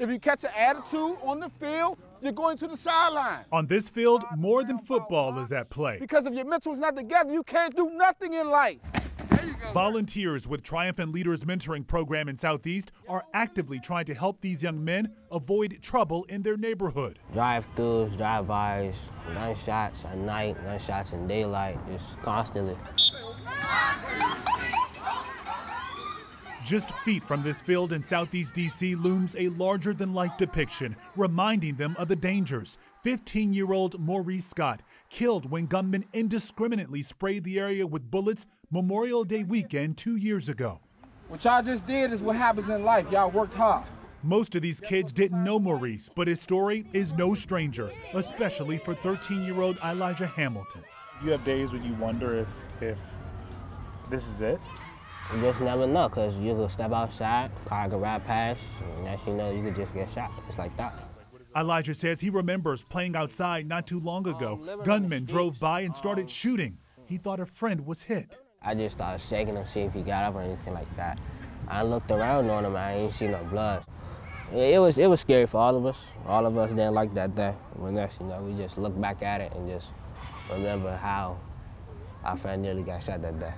If you catch an attitude on the field, you're going to the sideline. On this field, more than football is at play. Because if your mental is not together, you can't do nothing in life. Volunteers with Triumphant Leaders Mentoring Program in Southeast are actively trying to help these young men avoid trouble in their neighborhood. Drive-throughs, drive-bys, gunshots at night, gunshots in daylight, just constantly. Just feet from this field in Southeast D.C. looms a larger than life depiction, reminding them of the dangers. 15 year old Maurice Scott killed when gunmen indiscriminately sprayed the area with bullets Memorial Day weekend two years ago. What y'all just did is what happens in life. Y'all worked hard. Most of these kids didn't know Maurice, but his story is no stranger, especially for 13 year old Elijah Hamilton. You have days when you wonder if, if this is it? You just never know, because you could step outside, car could ride past, and next you know, you could just get shot, just like that. Elijah says he remembers playing outside not too long ago. Gunmen drove by and started oh. shooting. He thought a friend was hit. I just started shaking him, see if he got up or anything like that. I looked around on him, I ain't see no blood. It was it was scary for all of us. All of us didn't like that day. When next, you know, we just look back at it and just remember how our friend nearly got shot that day.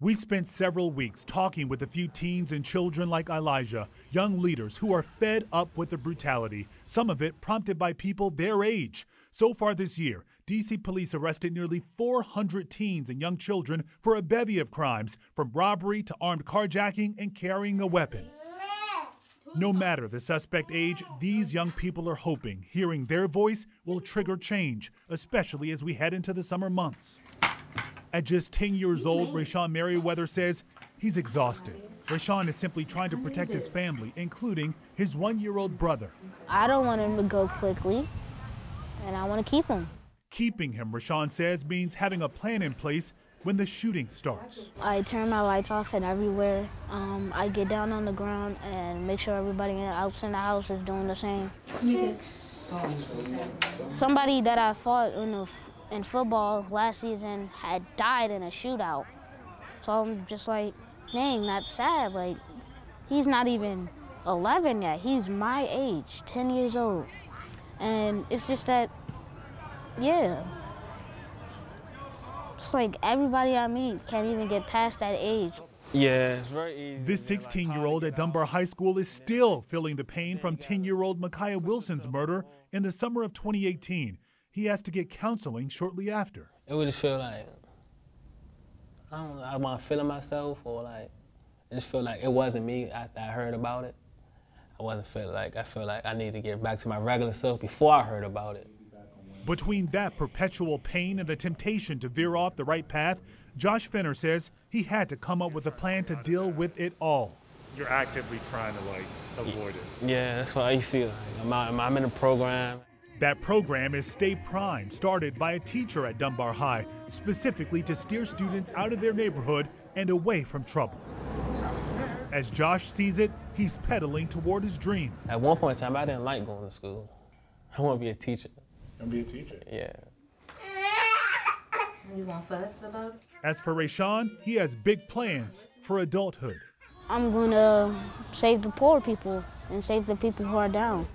We spent several weeks talking with a few teens and children like Elijah, young leaders who are fed up with the brutality, some of it prompted by people their age. So far this year, DC police arrested nearly 400 teens and young children for a bevy of crimes, from robbery to armed carjacking and carrying a weapon. No matter the suspect age, these young people are hoping hearing their voice will trigger change, especially as we head into the summer months. At just 10 years old, Rashawn Merriweather says he's exhausted. Rashawn is simply trying to protect his family, including his one year old brother. I don't want him to go quickly, and I want to keep him. Keeping him, Rashawn says, means having a plan in place when the shooting starts. I turn my lights off and everywhere. Um, I get down on the ground and make sure everybody else in the house is doing the same. Somebody that I fought in, the, in football last season had died in a shootout. So I'm just like, dang, that's sad. Like, he's not even 11 yet. He's my age, 10 years old. And it's just that, yeah, it's like everybody I meet can't even get past that age. Yeah, it's very easy. This 16 year old at Dunbar High School is still feeling the pain from 10 year old Makiyah Wilson's murder in the summer of 2018. He has to get counseling shortly after. It would just feel like, I don't know, I want to feeling myself or like, I just feel like it wasn't me after I heard about it. I wasn't feel like, I feel like I need to get back to my regular self before I heard about it. Between that perpetual pain and the temptation to veer off the right path, Josh Fenner says he had to come up with a plan to deal with it all. You're actively trying to like avoid it. Yeah, that's what I see. Like, I'm, out, I'm in a program. That program is Stay Prime, started by a teacher at Dunbar High, specifically to steer students out of their neighborhood and away from trouble. As Josh sees it, he's pedaling toward his dream. At one point in time, I didn't like going to school. I want to be a teacher. And be a teacher. Yeah. You want fuss about it? As for Rashawn, he has big plans for adulthood. I'm going to save the poor people and save the people who are down.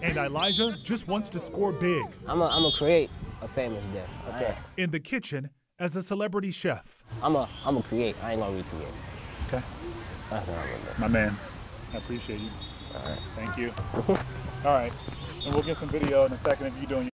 And Elijah just wants to score big. I'm going to create a famous dish. Okay. In the kitchen as a celebrity chef. I'm a, I'm a create. I ain't gonna recreate. Okay. That's what I'm gonna do. My man, I appreciate you. All right. Thank you. All right. And we'll get some video in a second of you doing